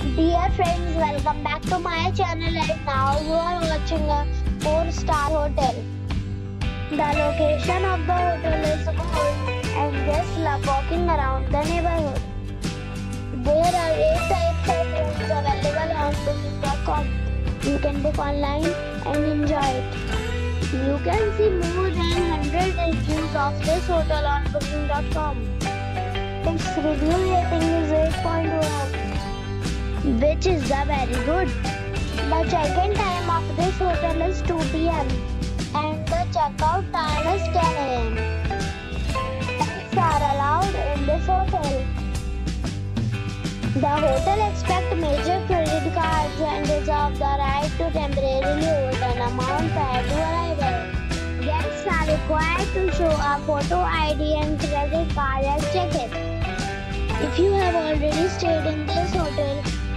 Dear friends, welcome back to my channel and now you are watching a 4-star hotel. The location of the hotel is good and guests love walking around the neighborhood. There are 8 types of rooms available on booking.com. You can book online and enjoy it. You can see more than 100 reviews of this hotel on booking.com. Its review rating is 8.1 which is very good. The check-in time of this hotel is 2 p.m. and the checkout time is 10 a.m. Pets are allowed in this hotel. The hotel accepts major credit cards and reserves the right to temporarily hold an amount prior to arrival. Guests are required to show a photo ID and credit card at check-in. If you have already stayed in this hotel,